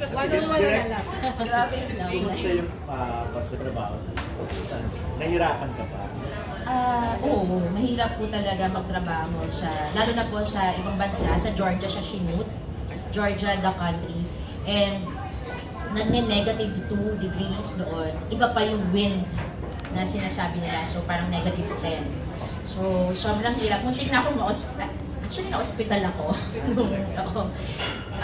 One-on-one na lang. Grabe yung love Kumusta yung uh, pagsatrabaho? Nahirapan ka pa? Ah, oo, mahirap po talaga magtrabaho sa, lalo na po sa ibang bansa, sa Georgia siya sinut, Georgia the country, and nagne-negative 2 degrees doon. Iba pa yung wind na sinasabi nila, so parang negative 10. So, sobrang hirap. Muntik na ako ma-hospital. Actually, na-hospital ako. Oo.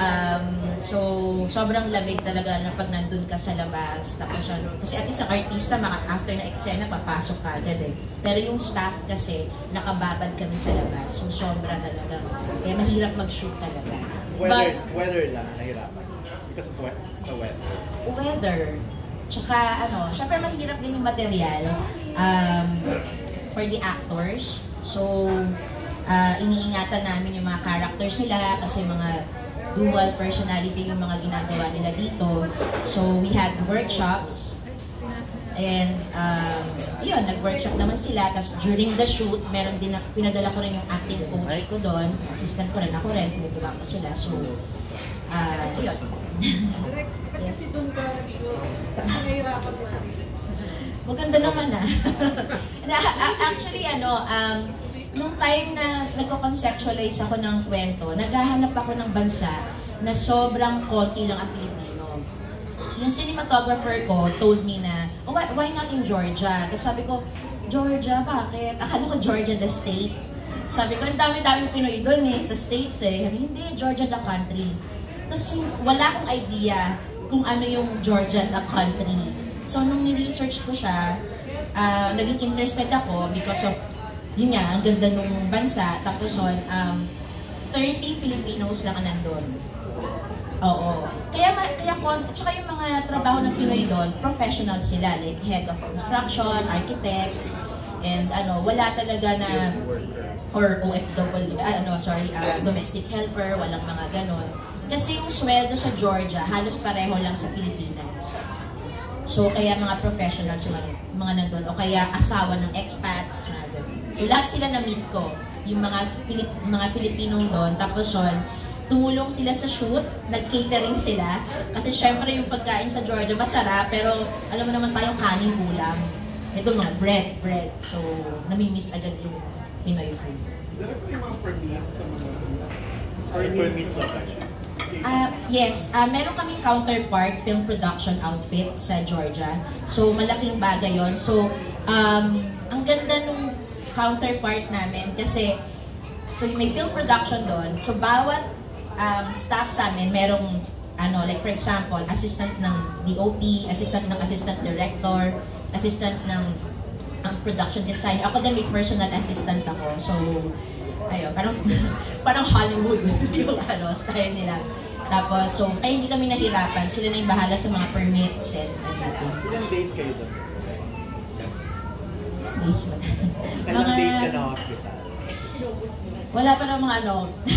Um, so, sobrang lamig talaga na pag nandun ka sa labas. Tapos, ano, kasi at least ang artista, maka, after na eksena, papasok ka agad eh. Pero yung staff kasi, nakababad kami sa labas. So, sobra talaga. Kaya mahirap mag-shoot talaga. Weather, weather lang, nahirapan. Because of we- the weather. weather. Tsaka ano, syempre mahirap din yung material um, for the actors. So, uh, iniingatan namin yung mga characters nila kasi mga dual personality yung mga ginagawa nila dito. So, we had workshops and um, yun, nag-workshop naman sila. Tapos during the shoot, meron din, na, pinadala ko rin yung acting coach ko doon. Assistant ko rin, ako rin, tinutulak ko sila. So, uh, yun. Ba't kasi doon ka nag-shoot? Nahihirapan mo sarili. Maganda naman ah. actually, ano, um, nung time na nagko-conceptualize ako ng kwento, naghahanap ako ng bansa na sobrang konti lang ang Pilipino. Yung cinematographer ko told me na, oh, why, not in Georgia? Tapos sabi ko, Georgia, bakit? Akala ko Georgia the state. Sabi ko, ang dami-dami Pinoy doon eh, sa states eh. Hindi, Georgia the country. Tapos wala akong idea kung ano yung Georgia the country. So, nung ni-research ko siya, ah, naging interested ako because of, yun nga, ang ganda nung bansa. Tapos on, um, 30 Filipinos lang ang nandun. Oo. Kaya, kaya tsaka yung mga trabaho ng Pinoy doon, professional sila, like head of construction, architects, and ano, wala talaga na, or OFW, ah, ano, sorry, ah, domestic helper, walang mga ganon. Kasi yung sweldo sa Georgia, halos pareho lang sa Pilipinas. So, kaya mga professionals yung mga, nandun, o kaya asawa ng expats, mga ganun. So, lahat sila na-meet ko, yung mga, Pilip, mga Filipinong doon. Tapos yun, tumulong sila sa shoot, nag-catering sila. Kasi syempre yung pagkain sa Georgia masarap, pero alam mo naman tayong kanin kulang. Ito mga bread, bread. So, namimiss agad yung Pinoy food. Dala ko yung mga permits sa mga Or permits lang actually. Ah, yes, Ah, meron kaming counterpart film production outfit sa Georgia. So, malaking bagay yon. So, um, ang ganda nung counterpart namin kasi so may film production doon. So, bawat um, staff sa amin merong ano, like for example, assistant ng DOP, assistant ng assistant director, assistant ng ang production design. Ako din may personal assistant ako. So, ayun, parang, parang Hollywood yung ano, style nila. Tapos, so, kaya hindi kami nahirapan. Sila na yung bahala sa mga permits and everything. Ilang days kayo doon? Days mo. Ilang days ka na hospital? Wala pa ng mga ano.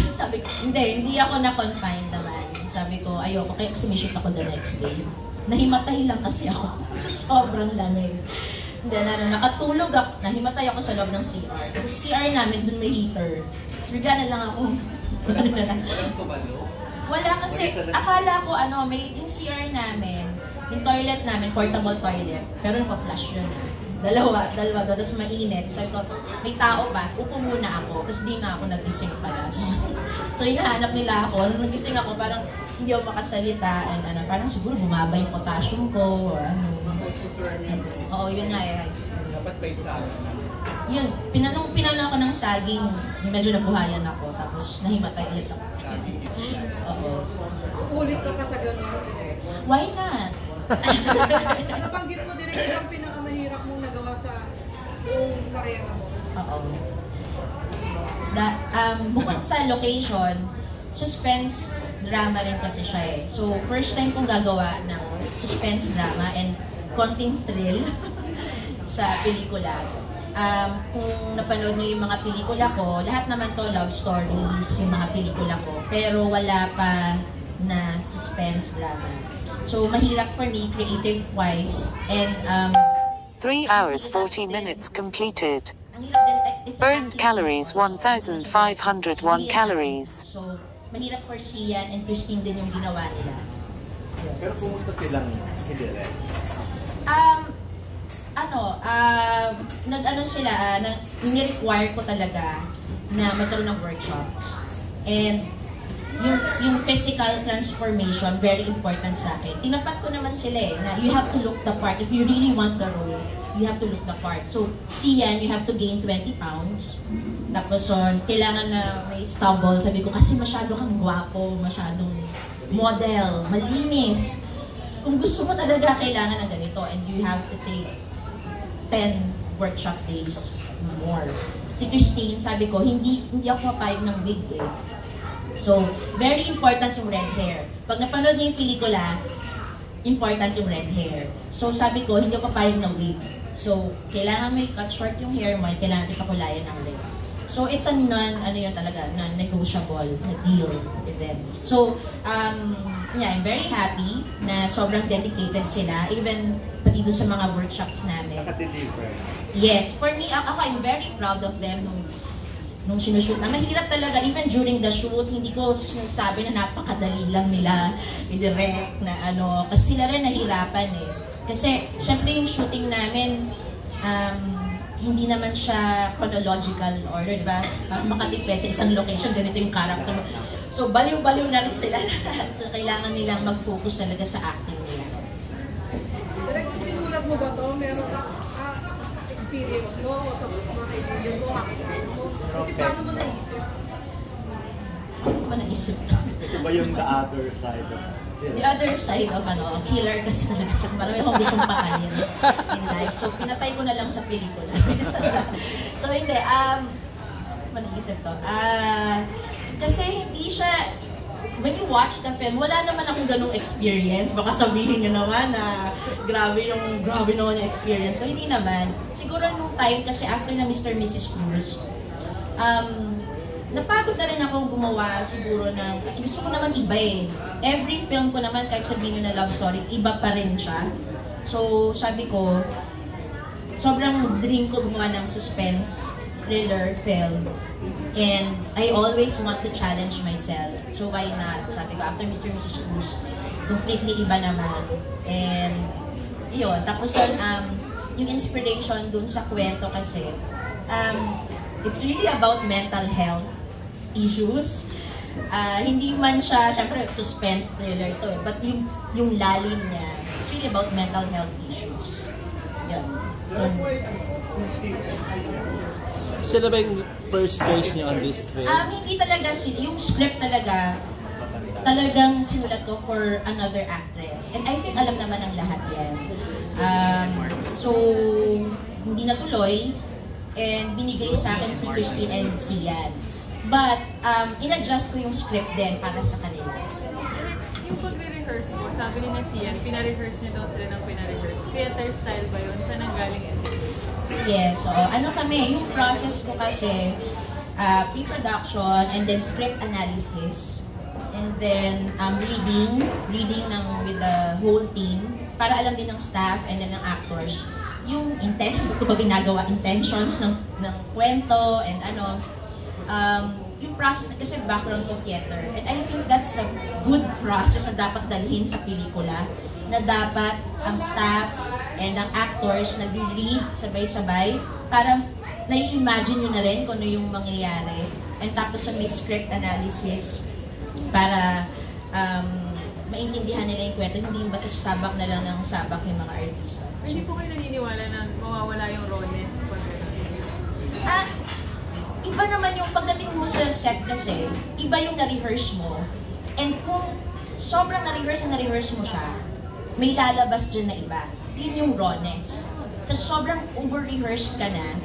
sabi ko, hindi, hindi ako na-confine naman. Sabi ko, ayoko, kaya kasi may shoot ako the next day. Nahimatay lang kasi ako. sa sobrang lamig. Then ano, nakatulog ako, nahimatay ako sa loob ng CR. Kasi CR namin, dun may heater. Bigla na lang ako, ano na lang. Wala kasi, akala ko ano, may yung CR namin, yung toilet namin, portable toilet, pero naka-flush yun. Dalawa, dalawa doon, tapos mainit. Sabi ko, may tao pa, upo muna ako, tapos di na ako nagising pala. So, so hinahanap nila ako, nung nagising ako, parang hindi ako makasalita, and ano, parang siguro bumaba yung potassium ko, or ano. Oo, yun nga eh. Dapat pa isa. Yun, pinanong, pinanong ako ng saging, medyo nabuhayan ako, tapos nahimatay ulit ako. Oo. Ulit ka pa sa direct. Why not? Nabanggit mo direct yung pinakamahirap mong nagawa sa buong karera mo. Oo. Da, um, bukod sa location, suspense drama rin kasi siya eh. So, first time kong gagawa ng suspense drama and konting thrill sa pelikula. Um, kung napanood niyo yung mga pelikula ko, lahat naman to love stories, yung mga pelikula ko. Pero wala pa na suspense drama. So, mahirap for me, creative-wise, and um, 3 hours 40 minutes completed. an Burned calories process. 1,501 Sian. calories. So, mahirap for Sian and Christine din yung ginawa nila. Pero kumusta silang hindi rin? Um, ano, um, nag-ano sila, uh, nag, require ko talaga na magkaroon ng workshops. And yung, yung physical transformation, very important sa akin. Tinapat ko naman sila eh, na you have to look the part. If you really want the role, you have to look the part. So, siyan, you have to gain 20 pounds. Tapos, on, kailangan na may stubble. Sabi ko, kasi masyado kang gwapo, masyadong model, malinis. Kung gusto mo talaga, kailangan ng ganito. And you have to take 10 workshop days more. Si Christine, sabi ko, hindi hindi ako mapayag ng wig eh. So, very important yung red hair. Pag napanood niyo yung pelikula, important yung red hair. So, sabi ko, hindi ako papayag ng wig. So, kailangan may cut short yung hair mo, kailangan ipakulayan ng red. So, it's a non, ano yun talaga, non-negotiable deal with them. So, um, yeah, I'm very happy na sobrang dedicated sila, even pati doon sa mga workshops namin. Nakadeliver. Yes, for me, ako, I'm very proud of them nung nung sinushoot na. Mahirap talaga, even during the shoot, hindi ko sinasabi na napakadali lang nila i-direct na ano, kasi sila rin nahirapan eh. Kasi, syempre yung shooting namin, um, hindi naman siya chronological order, di ba? Parang makatipid sa isang location, ganito yung character. So, baliw-baliw na rin sila lahat. So, kailangan nilang mag-focus talaga sa acting nila. Kung sinulat mo ba to, meron ka ah, experience mo o sa mga kaibigan mo, kakilala mo? Kasi paano mo naisip? Ano ba naisip to? Ito ba yung the other side of The other side of ano, killer kasi talaga. Marami akong gustong pakanin in life. So, pinatay ko na lang sa pelikula. so, hindi. Um, maniisip to. Ah, kasi hindi siya, when you watch the film, wala naman akong ganung experience. Baka sabihin nyo naman na grabe yung, grabe naman yung experience. So, hindi naman. Siguro nung time, kasi after na Mr. Mrs. Cruz, um, napagod na rin ako gumawa siguro ng, gusto ko naman iba eh. Every film ko naman, kahit sabihin nyo na love story, iba pa rin siya. So, sabi ko, sobrang dream ko gumawa ng suspense, thriller film. And I always want to challenge myself. So why not? Sabi ko, after Mr. Mrs. Cruz, completely iba naman. And yun, tapos yun, um, yung inspiration dun sa kwento kasi, um, it's really about mental health issues. Ah, hindi man siya, syempre, suspense thriller to eh, but yung, yung lalim niya, it's really about mental health issues. Yun. So, Sila ba yung first choice niyo on this film? um, hindi talaga, si- yung script talaga, talagang sinulat ko for another actress. And I think alam naman ng lahat yan. Um, so, hindi natuloy, and binigay sa akin si Christine and si Yan. But, um, in-adjust ko yung script din para sa kanila. Yung pagre-rehearse po, sabi ni na Sian, pina-rehearse niyo daw sila ng pina-rehearse. Theater style ba yun? Saan ang galing yun? Yes, so ano kami, yung process ko kasi, uh, pre-production and then script analysis. And then um, reading, reading ng with the whole team para alam din ng staff and then ng actors yung intentions, ko ba ginagawa, intentions ng, ng kwento and ano, um, yung process na kasi background ko theater. And I think that's a good process na dapat dalhin sa pelikula na dapat ang staff and ang actors nagre-read sabay-sabay para nai-imagine nyo na rin kung ano yung mangyayari. And tapos may script analysis para um, maintindihan nila yung kwento, hindi yung basta sabak na lang ng sabak yung mga artista. Hindi po kayo naniniwala na mawawala yung rawness pag? Ah, iba naman yung pagdating mo sa set kasi, iba yung na-rehearse mo. And kung sobrang na-rehearse na na-rehearse mo siya, may lalabas dyan na iba. Yun yung rawness. Sa sobrang over-rehearsed ka na,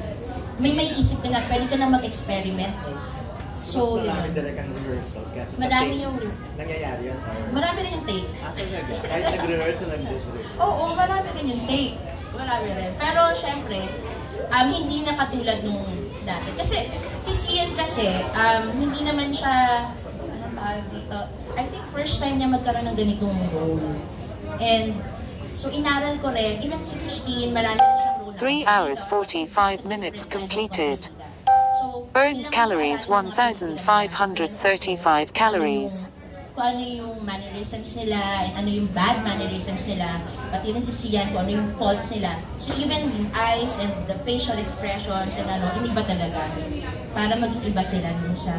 may may isip ka na, pwede ka na mag-experiment eh. So, Mas marami yun. direct ang rehearsal kesa sa Marami take. yung, Nangyayari yun? Or... marami rin yung take. Ah, talaga? Kahit nag-rehearse na nag-rehearse. Oo, marami rin yung take. Marami rin. Pero syempre, um, hindi na katulad nung dati. Kasi si Sian kasi, um, hindi naman siya, ano tawag dito, I think first time niya magkaroon ng ganitong role. And so inaral ko rin, even si Christine, marami na siyang role. na- 3 hours 45 minutes completed. So, Burned ilang calories parang- 1,535 calories. kung ano yung mannerisms nila, and ano yung bad mannerisms nila, pati rin si Sian kung ano yung faults nila. So even yung eyes and the facial expressions and ano, iniba talaga para maging iba sila dun sa.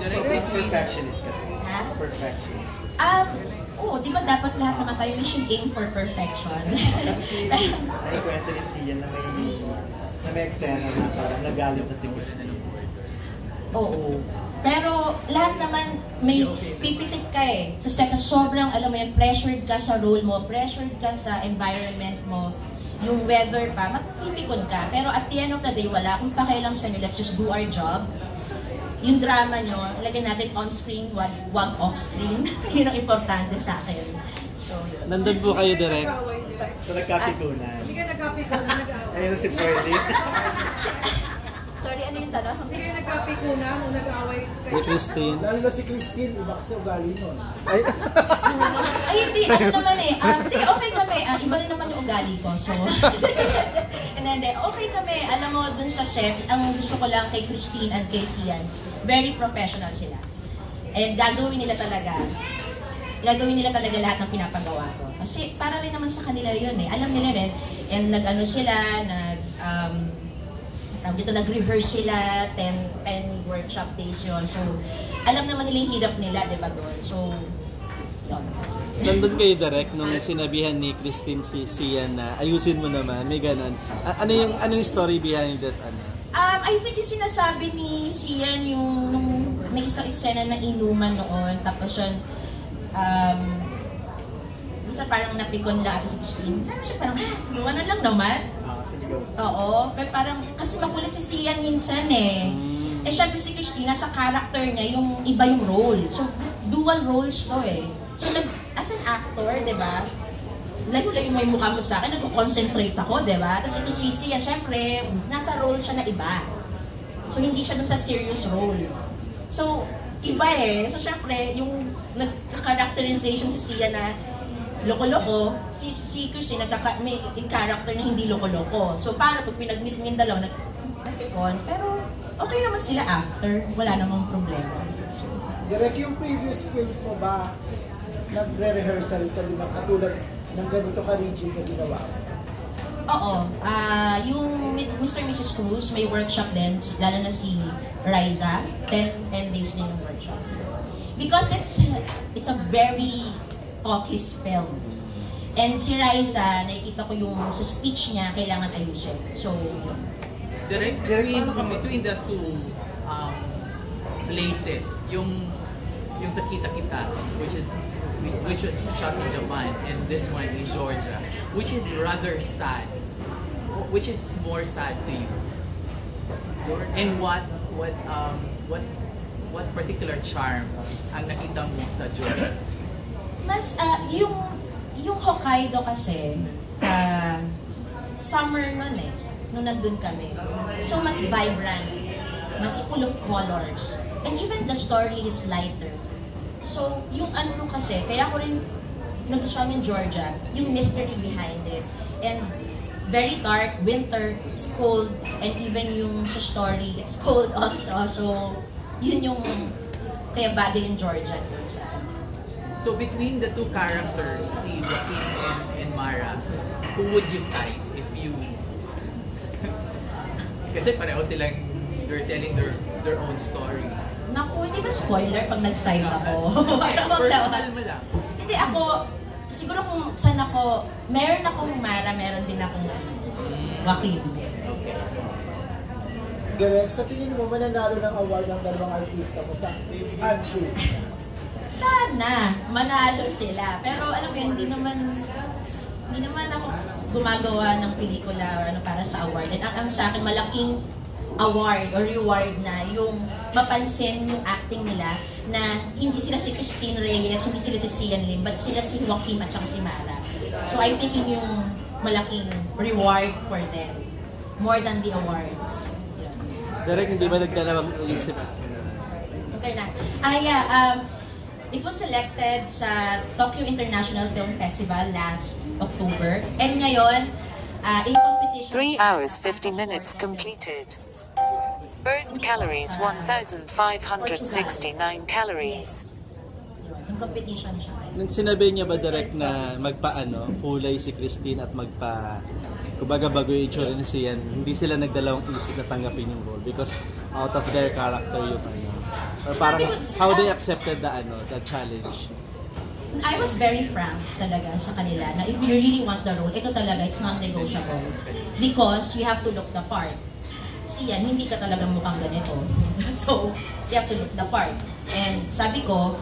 So, perfectionist ka. Ha? Perfectionist. Um, oo, di ba dapat lahat naman tayo we should aim for perfection? Kasi si, naikwento ni Sian na may na may eksena na parang nagalit na si Christine. Oo. Pero lahat naman may pipitik ka eh. Sa seka sobrang, alam mo yan, pressured ka sa role mo, pressured ka sa environment mo, yung weather pa, mapipikon ka. Pero at the end of the day, wala akong pakialam sa inyo. Let's just do our job. Yung drama nyo, lagyan natin on-screen, wag, wag off-screen. Yun ang importante sa akin. So, yun. Nandun po kayo direct. So nagkapikunan. Hindi kayo nagkapikunan. Ayun si Pearly. Sorry, ano yung tanong? Hindi kayo nagkapikunan o nag-aaway kayo. With Christine. Lalo na si Christine, iba kasi ugali nun. Ay, Ay, hindi. Ano naman eh. Um, hindi, okay kami. Ah, iba rin naman yung ugali ko. So, then, okay kami. Alam mo, dun sa set, ang gusto ko lang kay Christine and kay Sian, very professional sila. And gagawin nila talaga. Gagawin nila talaga lahat ng pinapagawa ko. Kasi para rin naman sa kanila yun eh. Alam nila rin. And nag-ano sila, nag, um, tawag dito, nag-rehearse sila, 10, 10 workshop days yun. So, alam naman nila yung hirap nila, di ba doon? So, yun. Nandun kayo direct nung sinabihan ni Christine si Sian na ayusin mo naman, may ganun. A- ano yung ano yung story behind that ano? Um, I think yung sinasabi ni Sian yung nung may isang eksena na inuman noon, tapos yun, um, minsan parang napikon lang ako si Christine. Ano siya parang, ah, inumanan lang naman. Ah. Oo, pero parang, kasi makulit si Sian minsan eh. Eh syempre si Christina, sa character niya, yung iba yung role. So, dual roles to eh. So, nag, as an actor, di ba, layo-layo mo yung mukha mo sa akin, nag-concentrate ako, di ba? Tapos ito si Sian, syempre, nasa role siya na iba. So, hindi siya dun sa serious role. So, iba eh. So, syempre, yung nag-characterization si Sian na loko-loko, si, si Christine nagkaka, may character na hindi loko-loko. So, para pag pinag-meet ng dalawa, nag pero okay naman sila after. Wala namang problema. So, Direk yung previous films mo ba, nagre-rehearsal ka din ng katulad ng ganito ka-rigid na ginawa mo? Oo. Ah, yung Mr. and Mrs. Cruz, may workshop din, si- lalo na si Riza. 10, 10 days din yung workshop. Because it's it's a very talkies film. And si Riza, nakikita ko yung sa speech niya, kailangan ayusin. So, yun. Direct between, between the two um, places, yung yung sa Kita Kita, which is which was shot in Japan, and this one in Georgia, which is rather sad. Which is more sad to you? And what what um what what particular charm ang nakita mo sa Georgia? Mas, ah, yung, yung Hokkaido kasi, ah, summer nun eh, nung nandun kami. So, mas vibrant, mas full of colors. And even the story is lighter. So, yung ano kasi, kaya ko rin nagustuhan yung Georgia, yung mystery behind it. And very dark, winter, it's cold, and even yung sa story, it's cold also. So, yun yung, kaya bagay yung Georgia So between the two characters, si Joaquin and, and Mara, who would you side if you... Kasi pareho silang, they're telling their their own stories. Naku, hindi ba spoiler pag nag-sign ako? Personal mo lang. hindi, ako, siguro kung saan ako, meron akong Mara, meron din akong ano, Joaquin. Direk, sa tingin mo mananalo ng award ng dalawang artista mo sa Ansu? Sana, manalo sila. Pero alam mo yun, hindi naman, hindi naman ako gumagawa ng pelikula or ano para sa award. And ang, ang sa akin, malaking award or reward na yung mapansin yung acting nila na hindi sila si Christine Reyes, hindi sila si Sian Lim, but sila si Joaquin at saka si Mara. So I think yun yung malaking reward for them. More than the awards. Direct hindi ba nagdalawang isip? Okay na. Ah, yeah. Um, it was selected sa Tokyo International Film Festival last October. And ngayon, ah, in competition... 3 hours 50 minutes completed. Burned calories 1,569 calories. competition siya. Nung sinabi niya ba direct na magpaano, kulay si Christine at magpa kumbaga bago yung itsura ni Sian, hindi sila nagdalawang isip na tanggapin yung role because out of their character yung ano. Or parang how they accepted the ano, the challenge. I was very frank talaga sa kanila na if you really want the role, ito talaga, it's not negotiable. Because you have to look the part. Siyan, hindi ka talaga mukhang ganito. so, you have to look the part. And sabi ko,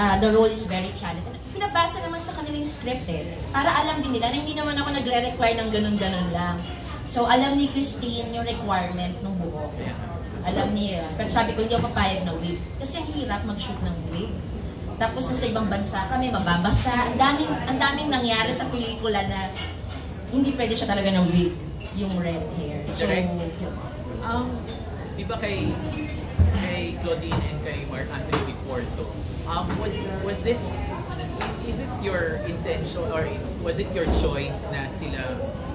uh, the role is very challenging. Pinabasa naman sa kanilang script eh. Para alam din nila na hindi naman ako nagre-require ng ganun-ganun lang. So, alam ni Christine yung requirement ng buhok. Alam niya. Pero sabi ko, hindi ako papayag na wig. Kasi ang hirap mag-shoot ng wig. Tapos sa ibang bansa kami, mababasa. Ang daming, ang daming nangyari sa pelikula na hindi pwede siya talaga ng wig, yung red hair. So, Direct. Um, di ba kay kay Claudine and kay Mark Anthony before to, um, was, was this, is it your intention or was it your choice na sila,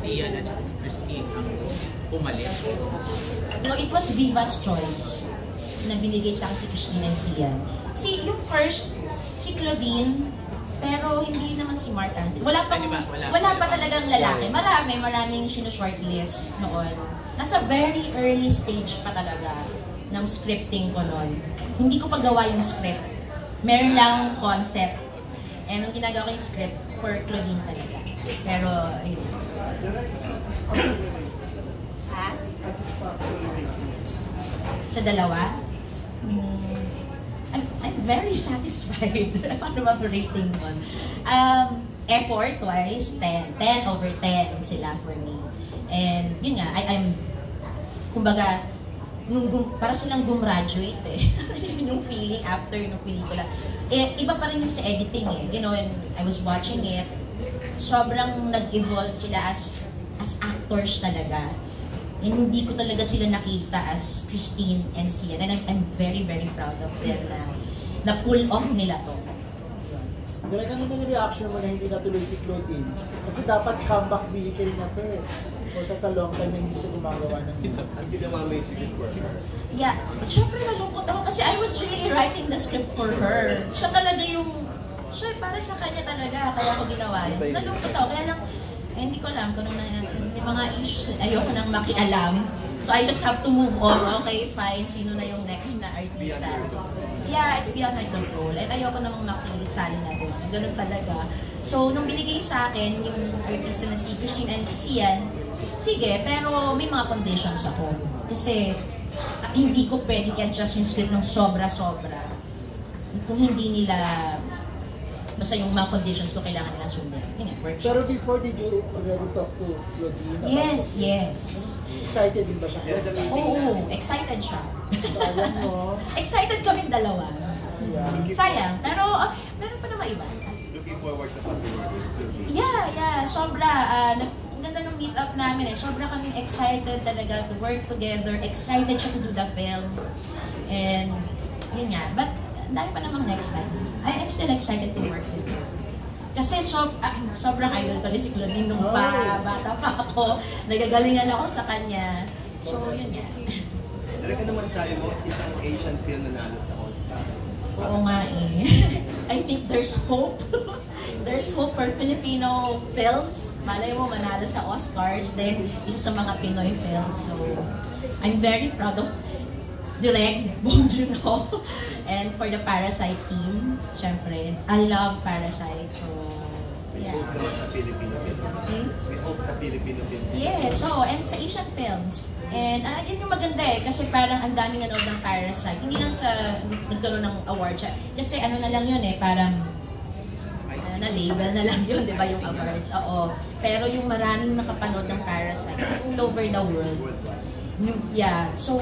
si Ian at si Christine ang umalis? no, it was Viva's choice na binigay sa akin si Christine and Sian. Si, yung first, si Claudine, pero hindi naman si Mark Anthony. Wala pa? Wala. wala pa talagang lalaki. Marami, maraming sino-shortlist noon. Nasa very early stage pa talaga ng scripting ko noon. Hindi ko pa gawa yung script. Meron lang concept. And ang ginagawa ko yung script for Claudine talaga. Pero, ayun. Ha? Sa dalawa? Hmm, very satisfied. Paano ba rating mo? Um, effort-wise, 10. 10 over 10 sila for me. And yun nga, I, I'm, kumbaga, nung, gum- para silang gumraduate eh. Yun yung feeling after yung pelikula. Eh, iba pa rin yung sa editing eh. You know, when I was watching it, sobrang nag-evolve sila as as actors talaga. And hindi ko talaga sila nakita as Christine and Sian. And I'm, I'm very, very proud of them na na pull off nila to. Direk, ano yung reaction mo na hindi natuloy si Claudine? Kasi dapat comeback vehicle na to eh. O sa sa long time na hindi siya gumagawa ng Ang ginawa mo yung secret worker. Yeah, syempre nalungkot ako kasi I was really writing the script for her. Siya talaga yung, siya para sa kanya talaga, kaya ako ginawa yun. Nalungkot ako, kaya lang, eh, hindi ko alam kung ano na may mga issues, ayoko nang makialam. So I just have to move on. Okay, fine, sino na yung next na artista? Yeah, it's beyond my control. And ayoko namang makisali na doon. Ganun talaga. So, nung binigay sa akin yung artista na si Christine and si Sian, sige, pero may mga conditions ako. Kasi ah, hindi ko pwede i-adjust yung script ng sobra-sobra. Kung hindi nila, basta yung mga conditions ko kailangan nila sundin. Pero before, did you already talk to Claudine? Yes, yes. Excited din ba siya? Oo, excited siya. Sayang mo. excited kami dalawa. Yeah. Sayang, pero ah, meron pa naman iba. Looking forward with Claudine. Yeah, yeah, sobra. ang ganda ng meet up namin eh. Sobra kaming excited talaga to work together. Excited siya to do the film. And yun nga. But dami pa namang next time. I am still excited to work with her. Kasi sob, ah, sobrang idol ko rin si Claudine nung pa, bata pa ako. Nagagalingan ako sa kanya. So, yun nga. Talaga naman sabi mo, isang Asian film na nalo sa Oscar. Oo nga eh. I think there's hope. there's hope for Filipino films. Malay mo, manalo sa Oscars. Then, isa sa mga Pinoy films. So, I'm very proud of Direk Bong Joon-ho and for the Parasite team. Siyempre, I love Parasite. So, yeah. Hope naman sa Filipino film. Hmm? May hope sa Filipino film. Yes, so, and sa Asian films. And uh, yun yung maganda eh, kasi parang ang daming nanood ng Parasite. Hindi lang sa nagkaroon ng award siya. Kasi ano na lang yun eh, parang ano na label na lang yun, di ba, yung awards. Oo. Pero yung maraming nakapanood ng Parasite all over the world. Yeah, so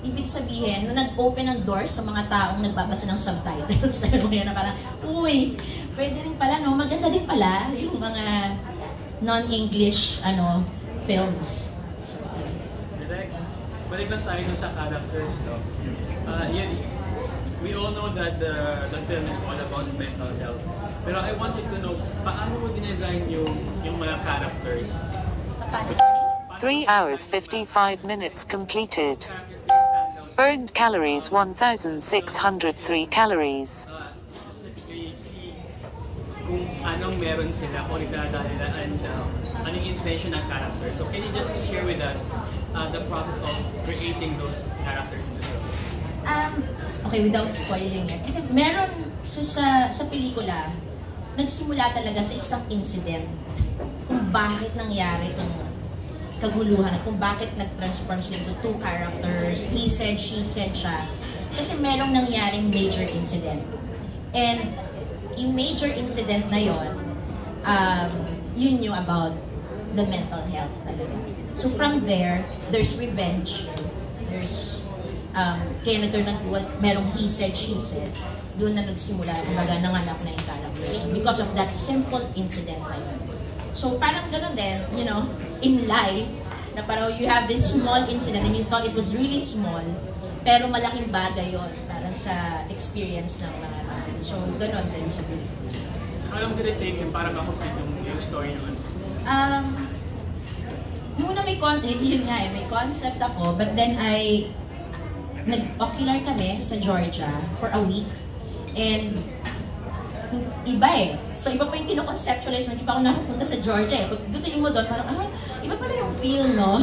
ibig sabihin, na nag-open ang doors sa mga taong nagbabasa ng subtitles. Mo yun na parang, uy, pwede rin pala, no? Maganda din pala yung mga non-English ano films. So. Direk, balik lang tayo dun sa characters, no? Uh, yun, we all know that the, the film is all about mental health. Pero I wanted to know, paano mo dinesign yung, yung mga characters? Paano? 3 hours 55 minutes completed. Characters they stand out Burned calories 1603 calories. specifically anong meron sila, kung ano nila, and uh, anong intention ng character. So can you just share with us uh, the process of creating those characters in the show? Um, okay, without spoiling it. Kasi meron sa, sa, sa pelikula, nagsimula talaga sa isang incident kung bakit nangyari itong kaguluhan kung bakit nag-transform sila into two characters, he said, she said siya. Kasi merong nangyaring major incident. And yung major incident na yon, um, yun yung about the mental health talaga. So from there, there's revenge, there's um, kaya nagkaroon merong he said, she said, doon na nagsimula, kumbaga nanganak na yung characters because of that simple incident na yun. So parang ganun din, you know, in life, na parang you have this small incident and you thought it was really small, pero malaking bagay yon para sa experience ng mga tao. So ganun din sa pelikula. How long did it take you para ma-complete yung, yung story naman? Um, muna may concept, yun nga eh, may concept ako, but then I, nag-ocular kami sa Georgia for a week. And, iba eh. So, iba pa yung kinoconceptualize, hindi pa ako nakapunta sa Georgia eh. Pag dutuin mo doon, parang, ah, iba pala yung feel, no?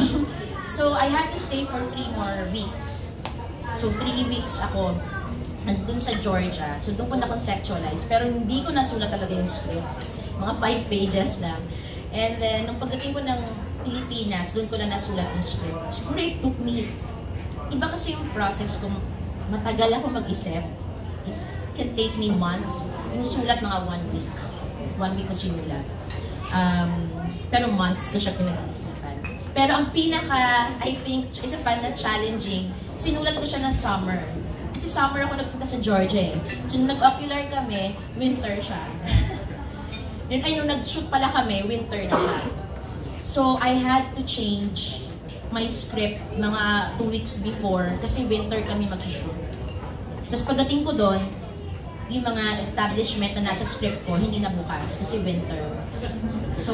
So, I had to stay for three more weeks. So, three weeks ako nandun sa Georgia. So, doon ko na-conceptualize. Pero hindi ko nasulat talaga yung script. Mga five pages lang. And then, nung pagdating ko ng Pilipinas, doon ko na nasulat yung script. Siguro it took me, iba kasi yung process ko, matagal ako mag-isip. It can take me months. Yung sulat mga one week. One week ko sinulat. Um, pero months ko siya pinag-isipan. Pero ang pinaka, I think, isa pa na challenging, sinulat ko siya ng summer. Kasi summer ako nagpunta sa Georgia eh. So nung nag-ocular kami, winter siya. Yun ay nung nag-shoot pala kami, winter na siya. So I had to change my script mga two weeks before kasi winter kami mag-shoot. Tapos pagdating ko doon, yung mga establishment na nasa script ko, hindi na bukas kasi winter. So,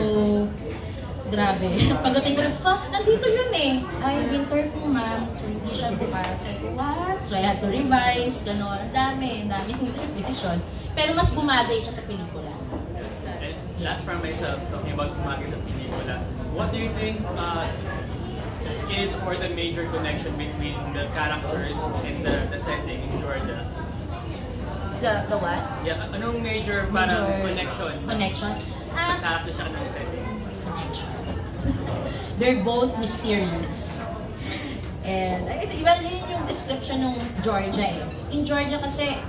grabe. Pagdating ko lang, ha, nandito yun eh. Ay, winter po ma'am. So, hindi siya bukas. Ko, what? So, I had to revise, gano'n. Ang dami, ang dami yung repetition. Pero mas bumagay siya sa pelikula. And last for myself, talking about umagi sa pelikula, what do you think uh, is or the major connection between the characters and the, the setting in Georgia? The, the what? Yeah, anong major parang Major connection? Connection? Ah, Character siya ng setting. They're both mysterious. And, ay, well, yun yung description ng Georgia eh. In Georgia kasi,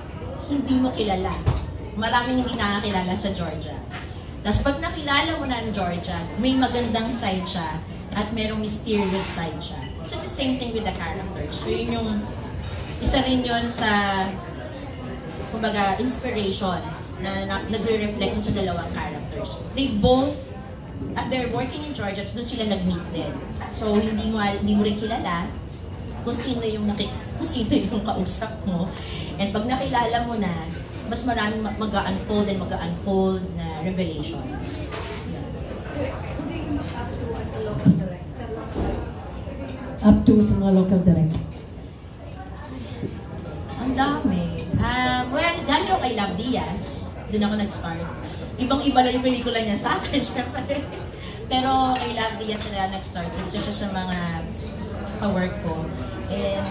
hindi mo kilala. Maraming hindi nakakilala sa Georgia. Tapos pag nakilala mo na ang Georgia, may magandang side siya at merong mysterious side siya. So it's the same thing with the characters. So yun yung, isa rin yun sa, kumbaga, inspiration na, na nagre-reflect sa dalawang characters. They both at they're working in Georgia, at doon sila nag-meet din. So, hindi mo, hindi mo rin kilala kung sino yung naki, kung sino yung kausap mo. And pag nakilala mo na, mas maraming ma- mag-unfold and mag-unfold na revelations. Up to. Sa mga local direct. Ang dami. Kay Love Diaz. Doon ako nag-start. Ibang-iba lang yung pelikula niya sa akin, syempre. Pero kay Love Diaz sila nag-start. So, isa siya sa mga ka-work ko. And,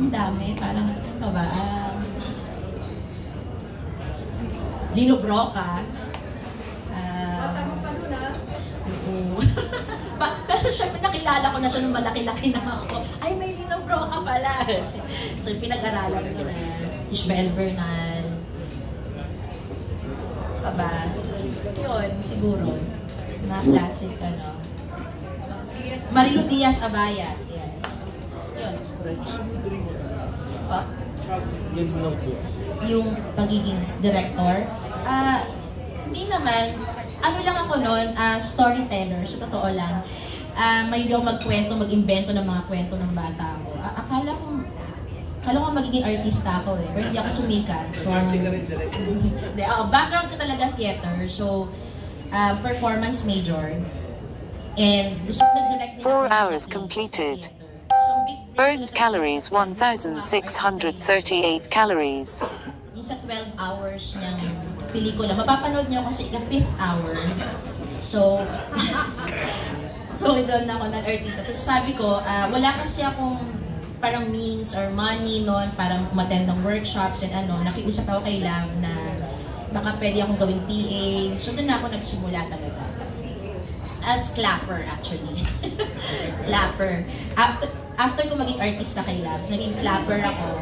ang dami. Parang, ano pa ba? Um, Lino Broca. Um, ah. Oo. Pero syempre nakilala ko na siya nung malaki-laki na ako. Ay, may Lino Broca pala. so pinag-aralan ko na Ishmael Bernal. Ba? Yun, siguro. Mga classic, ano. Marilu Diaz Abaya. Yes. Yun. Pa? Yung pagiging director. Ah, hindi naman, ano lang ako noon, ah, storyteller, sa totoo lang. Ah, may daw magkwento, mag-invento ng mga kwento ng bata ako. Ah, akala ko, akala ko magiging artista ako eh, pero hindi ako sumikat. So, Hindi, ah, background ko talaga theater, so ah, performance major. And gusto ko nag-direct ako ng hours plays, completed. Burned calories 1638 calories. yung sa 12 hours niyang pelikula. Mapapanood niyo kasi sa 5th hour. So, so doon ako nag-artista. So sabi ko, ah, wala kasi akong parang means or money noon para umattend ng workshops and ano, nakiusap ako kay Love na baka pwede akong gawing PA. So doon na ako nagsimula talaga. As clapper actually. clapper. After, after ko maging artista kay Labs, naging clapper ako